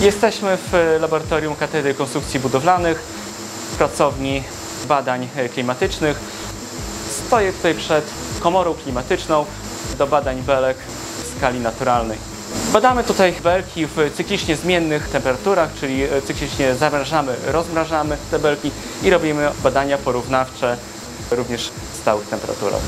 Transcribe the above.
Jesteśmy w e, laboratorium Katedry Konstrukcji Budowlanych, w pracowni badań e, klimatycznych. Stoję tutaj przed komorą klimatyczną do badań belek w skali naturalnej. Badamy tutaj belki w cyklicznie zmiennych temperaturach, czyli e, cyklicznie zamrażamy, rozmrażamy te belki i robimy badania porównawcze również w stałych temperaturach.